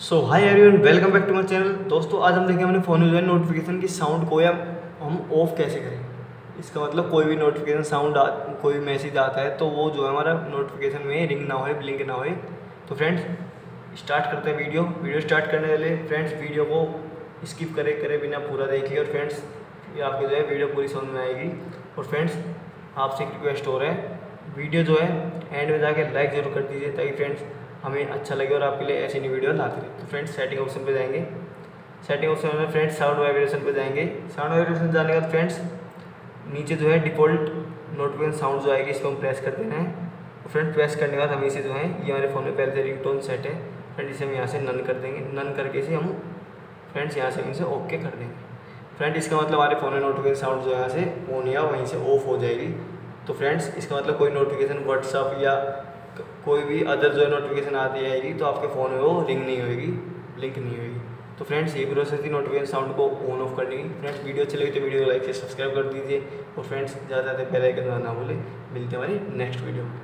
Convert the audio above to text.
So hi everyone welcome back to my channel दोस्तों, आज हम देखेंगे अपने फ़ोन में नोटिफिकेशन की साउंड को या हम ऑफ़ कैसे करें। इसका मतलब कोई भी नोटिफिकेशन साउंड कोई भी मैसेज आता है तो वो जो है हमारा नोटिफिकेशन में रिंग ना होए ब्लिंक ना होए। तो फ्रेंड्स स्टार्ट करते हैं वीडियो वीडियो स्टार्ट करने वाले फ्रेंड्स वीडियो को स्किप करे करे बिना पूरा देखिए और फ्रेंड्स ये आपको जो है वीडियो पूरी समझ में आएगी। और फ्रेंड्स आपसे एक रिक्वेस्ट हो रहा है। वीडियो जो है एंड में जाके लाइक ज़रूर कर दीजिए, ताकि फ्रेंड्स हमें अच्छा लगे और आपके लिए ऐसी नई वीडियो लाते रहे। तो फ्रेंड्स सेटिंग ऑप्शन पे जाएँगे। सेटिंग ऑप्शन में फ्रेंड्स साउंड वाइब्रेशन पे जाएँगे। साउंड वाइब्रेशन जाने के बाद फ्रेंड्स नीचे जो है डिफ़ॉल्ट नोटिफिकेशन साउंड जो आएगी, इसको हम प्रेस कर देना है। फ्रेंड प्रेस करने के बाद हम इसे जो है, ये हमारे फ़ोन में पहले से रिंग सेट है। फ्रेंड इसे हम यहाँ से नन कर देंगे। नन करके इसे हम फ्रेंड्स यहाँ से इसे ओके कर देंगे। फ्रेंड इसका मतलब हमारे फ़ोन में नोटिफिकेशन साउंड जो यहाँ से ऑन या वहीं से ऑफ़ हो जाएगी। तो फ्रेंड्स इसका मतलब कोई नोटिफिकेशन व्हाट्सअप या कोई भी अदर जो है नोटिफिकेशन आती आएगी तो आपके फ़ोन में वो रिंग नहीं होएगी लिंक नहीं होगी तो फ्रेंड्स ये प्रोसेस थी नोटिफिकेशन साउंड को ऑन ऑफ़ करने की। फ्रेंड्स वीडियो अच्छी लगी तो वीडियो को लाइक से सब्सक्राइब कर दीजिए। और फ्रेंड्स ज़्यादा ज़्यादा बेल आइकन ना भूलें। मिलते हैं हमारी नेक्स्ट वीडियो में।